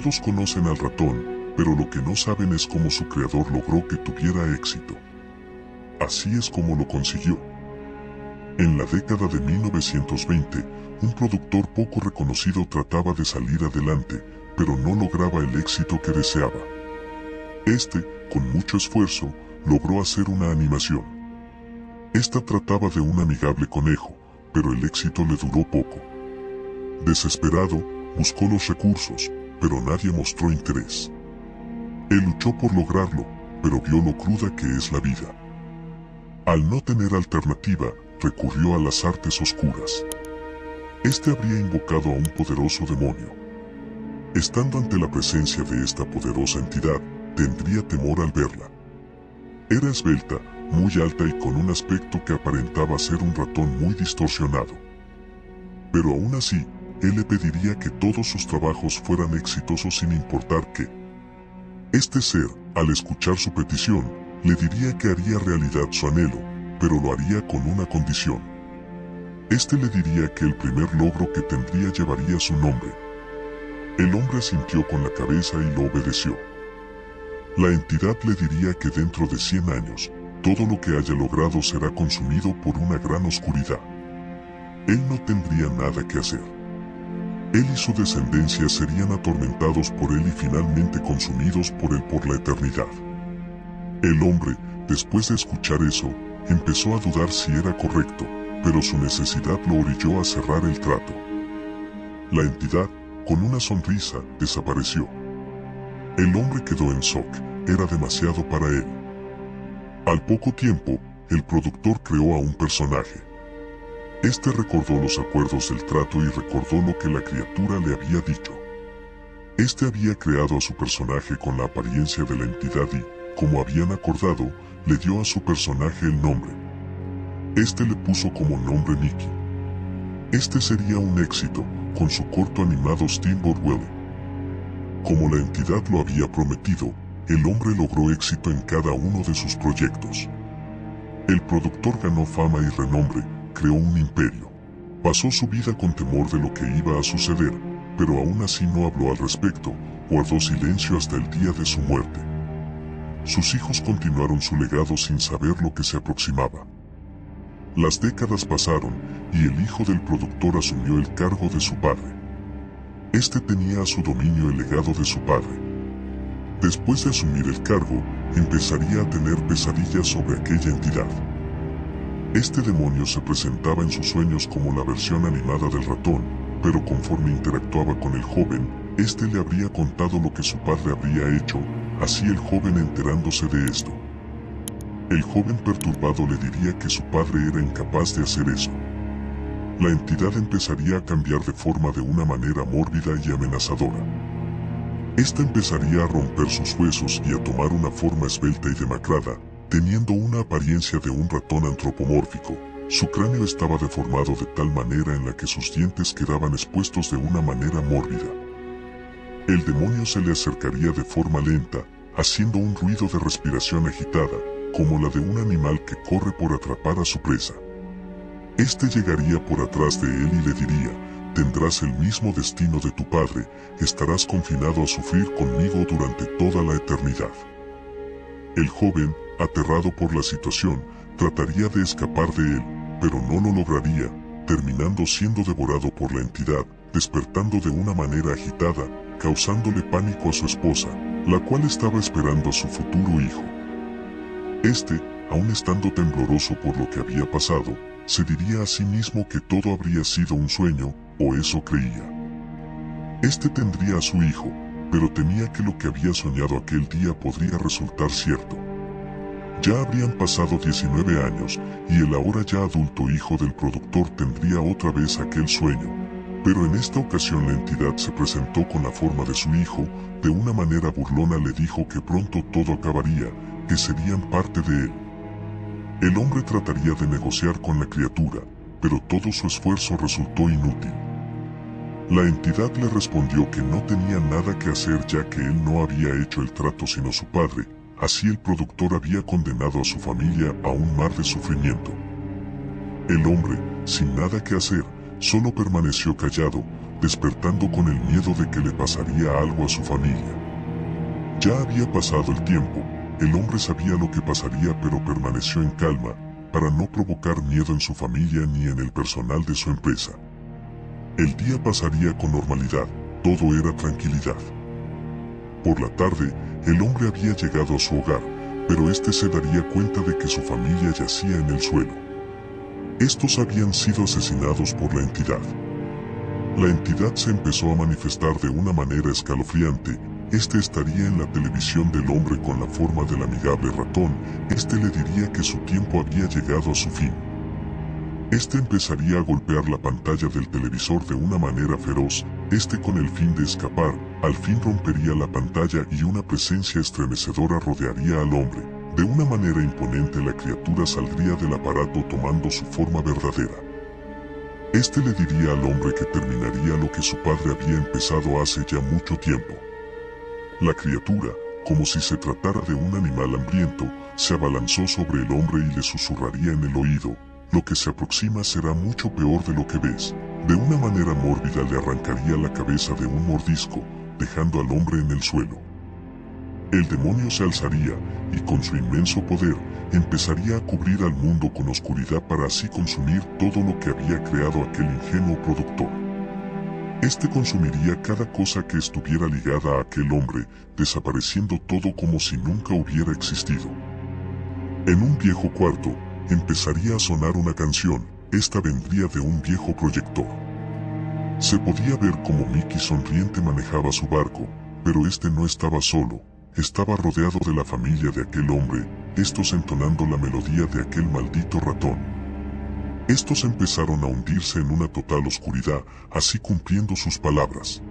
Todos conocen al ratón, pero lo que no saben es cómo su creador logró que tuviera éxito. Así es como lo consiguió. En la década de 1920, un productor poco reconocido trataba de salir adelante, pero no lograba el éxito que deseaba. Este, con mucho esfuerzo, logró hacer una animación. Esta trataba de un amigable conejo, pero el éxito le duró poco. Desesperado, buscó los recursos, pero nadie mostró interés. Él luchó por lograrlo, pero vio lo cruda que es la vida. Al no tener alternativa, recurrió a las artes oscuras. Este habría invocado a un poderoso demonio. Estando ante la presencia de esta poderosa entidad, tendría temor al verla. Era esbelta, muy alta y con un aspecto que aparentaba ser un ratón muy distorsionado. Pero aún así, él le pediría que todos sus trabajos fueran exitosos sin importar qué. Este ser, al escuchar su petición, le diría que haría realidad su anhelo, pero lo haría con una condición. Este le diría que el primer logro que tendría llevaría su nombre. El hombre sintió con la cabeza y lo obedeció. La entidad le diría que dentro de 100 años, todo lo que haya logrado será consumido por una gran oscuridad. Él no tendría nada que hacer. Él y su descendencia serían atormentados por él y finalmente consumidos por él por la eternidad. El hombre, después de escuchar eso, empezó a dudar si era correcto, pero su necesidad lo orilló a cerrar el trato. La entidad, con una sonrisa, desapareció. El hombre quedó en shock, era demasiado para él. Al poco tiempo, el productor creó a un personaje. Este recordó los acuerdos del trato y recordó lo que la criatura le había dicho. Este había creado a su personaje con la apariencia de la entidad y, como habían acordado, le dio a su personaje el nombre. Este le puso como nombre Mickey. Este sería un éxito, con su corto animado Steamboat Willie. Como la entidad lo había prometido, el hombre logró éxito en cada uno de sus proyectos. El productor ganó fama y renombre, creó un imperio. Pasó su vida con temor de lo que iba a suceder, pero aún así no habló al respecto, guardó silencio hasta el día de su muerte. Sus hijos continuaron su legado sin saber lo que se aproximaba. Las décadas pasaron y el hijo del productor asumió el cargo de su padre. Este tenía a su dominio el legado de su padre. Después de asumir el cargo, empezaría a tener pesadillas sobre aquella entidad. Este demonio se presentaba en sus sueños como la versión animada del ratón, pero conforme interactuaba con el joven, éste le habría contado lo que su padre habría hecho, así el joven enterándose de esto. El joven perturbado le diría que su padre era incapaz de hacer eso. La entidad empezaría a cambiar de forma de una manera mórbida y amenazadora. Esta empezaría a romper sus huesos y a tomar una forma esbelta y demacrada, teniendo una apariencia de un ratón antropomórfico. Su cráneo estaba deformado de tal manera en la que sus dientes quedaban expuestos de una manera mórbida. El demonio se le acercaría de forma lenta, haciendo un ruido de respiración agitada, como la de un animal que corre por atrapar a su presa. Este llegaría por atrás de él y le diría, tendrás el mismo destino de tu padre, estarás confinado a sufrir conmigo durante toda la eternidad. El joven, aterrado por la situación, trataría de escapar de él, pero no lo lograría, terminando siendo devorado por la entidad, despertando de una manera agitada, causándole pánico a su esposa, la cual estaba esperando a su futuro hijo. Este, aún estando tembloroso por lo que había pasado, se diría a sí mismo que todo habría sido un sueño, o eso creía. Este tendría a su hijo, pero temía que lo que había soñado aquel día podría resultar cierto. Ya habrían pasado 19 años, y el ahora ya adulto hijo del productor tendría otra vez aquel sueño. Pero en esta ocasión la entidad se presentó con la forma de su hijo, de una manera burlona le dijo que pronto todo acabaría, que serían parte de él. El hombre trataría de negociar con la criatura, pero todo su esfuerzo resultó inútil. La entidad le respondió que no tenía nada que hacer ya que él no había hecho el trato sino su padre, Así el productor había condenado a su familia a un mar de sufrimiento. El hombre, sin nada que hacer, solo permaneció callado, despertando con el miedo de que le pasaría algo a su familia. Ya había pasado el tiempo, el hombre sabía lo que pasaría pero permaneció en calma, para no provocar miedo en su familia ni en el personal de su empresa. El día pasaría con normalidad, todo era tranquilidad. Por la tarde, el hombre había llegado a su hogar, pero este se daría cuenta de que su familia yacía en el suelo. Estos habían sido asesinados por la entidad. La entidad se empezó a manifestar de una manera escalofriante, este estaría en la televisión del hombre con la forma del amigable ratón, este le diría que su tiempo había llegado a su fin. Este empezaría a golpear la pantalla del televisor de una manera feroz, este con el fin de escapar, al fin rompería la pantalla y una presencia estremecedora rodearía al hombre. De una manera imponente la criatura saldría del aparato tomando su forma verdadera. Este le diría al hombre que terminaría lo que su padre había empezado hace ya mucho tiempo. La criatura, como si se tratara de un animal hambriento, se abalanzó sobre el hombre y le susurraría en el oído, lo que se aproxima será mucho peor de lo que ves. De una manera mórbida le arrancaría la cabeza de un mordisco, dejando al hombre en el suelo. El demonio se alzaría, y con su inmenso poder, empezaría a cubrir al mundo con oscuridad para así consumir todo lo que había creado aquel ingenuo productor. Este consumiría cada cosa que estuviera ligada a aquel hombre, desapareciendo todo como si nunca hubiera existido. En un viejo cuarto, empezaría a sonar una canción, esta vendría de un viejo proyector. Se podía ver como Mickey sonriente manejaba su barco, pero este no estaba solo, estaba rodeado de la familia de aquel hombre, estos entonando la melodía de aquel maldito ratón. Estos empezaron a hundirse en una total oscuridad, así cumpliendo sus palabras.